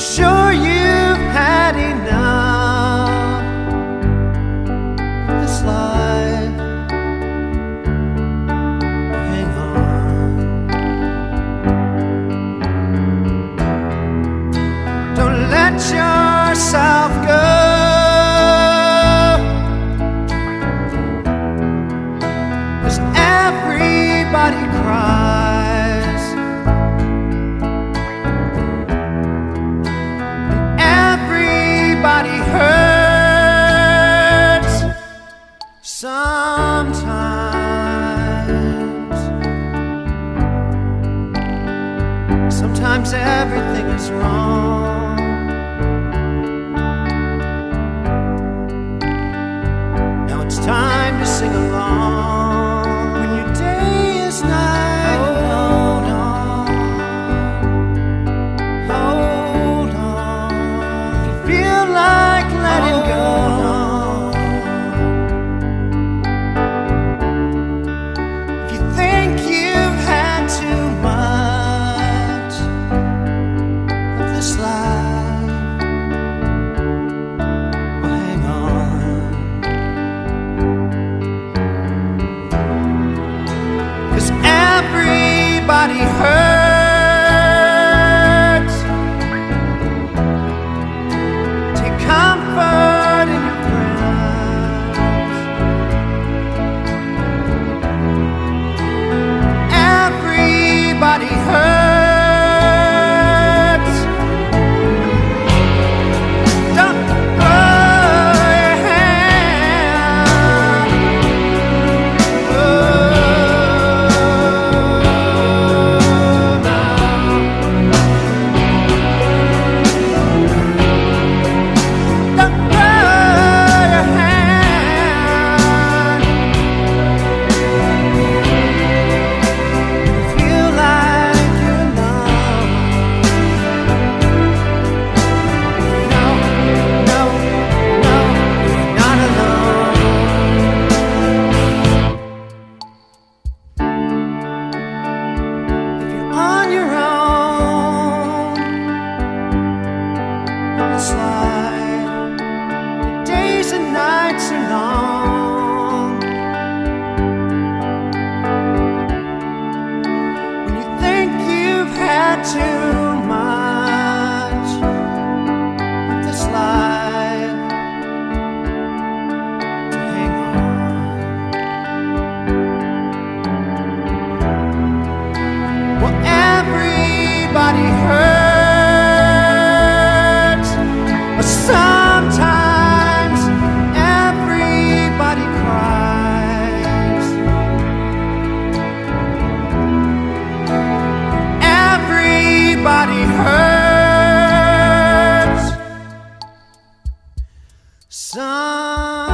sure everything everybody hurts. You've ना